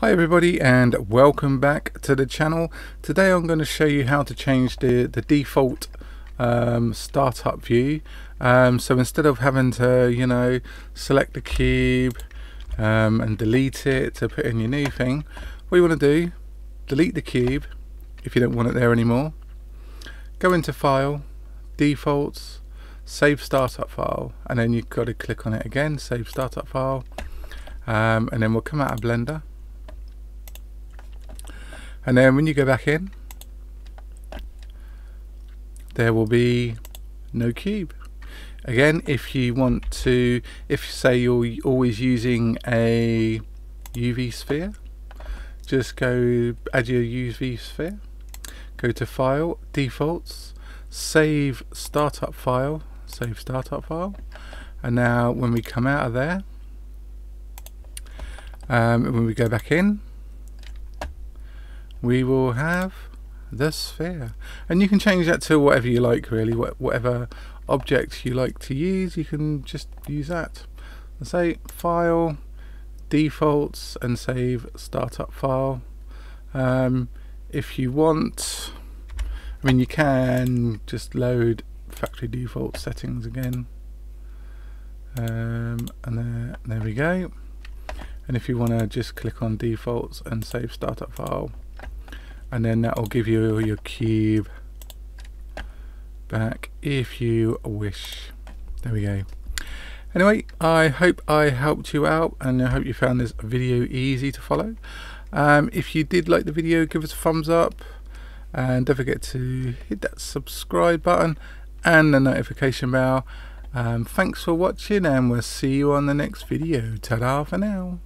Hi everybody and welcome back to the channel. Today I'm going to show you how to change the, the default um, startup view. Um, so instead of having to, you know, select the cube um, and delete it to put in your new thing, what you want to do, delete the cube if you don't want it there anymore. Go into File, Defaults, Save Startup File, and then you've got to click on it again, Save Startup File, um, and then we'll come out of Blender and then when you go back in there will be no cube. Again if you want to if say you're always using a UV sphere just go add your UV sphere go to file defaults save startup file save startup file. And now when we come out of there um, when we go back in we will have the sphere. And you can change that to whatever you like really. Whatever object you like to use you can just use that. Say file defaults and save startup file. Um, if you want I mean you can just load factory default settings again. Um, and there, there we go. And if you want to just click on defaults and save startup file and then that will give you your cube back if you wish. There we go. Anyway I hope I helped you out and I hope you found this video easy to follow. Um, if you did like the video give us a thumbs up. And don't forget to hit that subscribe button and the notification bell. Um, thanks for watching and we'll see you on the next video. Ta-da for now